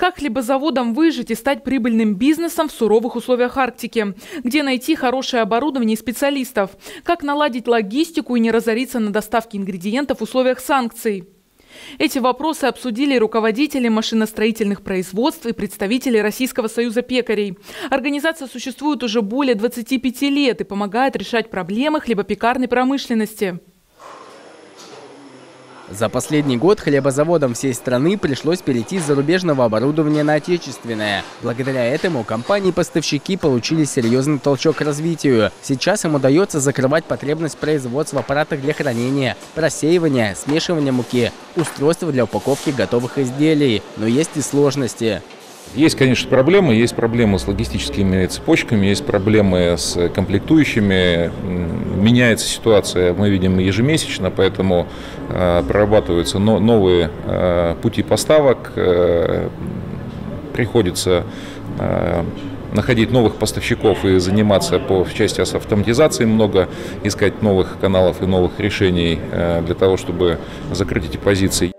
Как хлебозаводам выжить и стать прибыльным бизнесом в суровых условиях Арктики? Где найти хорошее оборудование и специалистов? Как наладить логистику и не разориться на доставке ингредиентов в условиях санкций? Эти вопросы обсудили руководители машиностроительных производств и представители Российского союза пекарей. Организация существует уже более 25 лет и помогает решать проблемы хлебопекарной промышленности. За последний год хлебозаводам всей страны пришлось перейти с зарубежного оборудования на отечественное. Благодаря этому компании-поставщики получили серьезный толчок к развитию. Сейчас им удается закрывать потребность производства в аппаратах для хранения, просеивания, смешивания муки, устройств для упаковки готовых изделий. Но есть и сложности. Есть, конечно, проблемы. Есть проблемы с логистическими цепочками, есть проблемы с комплектующими. Меняется ситуация, мы видим ежемесячно, поэтому э, прорабатываются но, новые э, пути поставок. Э, приходится находить новых поставщиков и заниматься по в части автоматизации много, искать новых каналов и новых решений для того, чтобы закрыть эти позиции.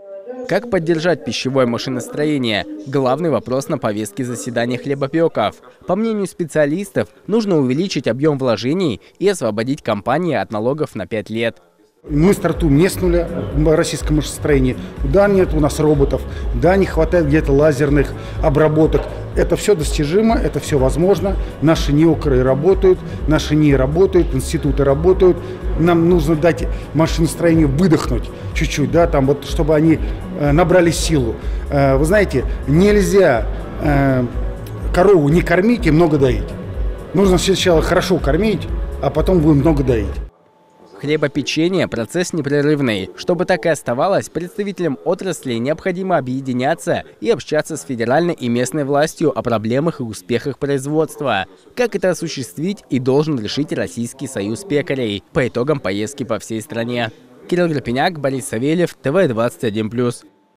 Как поддержать пищевое машиностроение? Главный вопрос на повестке заседания хлебопеков. По мнению специалистов, нужно увеличить объем вложений и освободить компании от налогов на 5 лет. Мы стартуем не с нуля в российском машиностроении. Да, нет у нас роботов, да, не хватает где-то лазерных обработок. Это все достижимо, это все возможно. Наши неокры работают, наши НИИ работают, институты работают. Нам нужно дать машиностроению выдохнуть чуть-чуть, да, там вот, чтобы они э, набрали силу. Э, вы знаете, нельзя э, корову не кормить и много доить. Нужно сначала хорошо кормить, а потом будем много доить. Хлебопечение – процесс непрерывный. Чтобы так и оставалось, представителям отрасли необходимо объединяться и общаться с федеральной и местной властью о проблемах и успехах производства. Как это осуществить и должен решить Российский союз пекарей по итогам поездки по всей стране. Кирилл Грапеняк, Борис Савельев, ТВ-21+.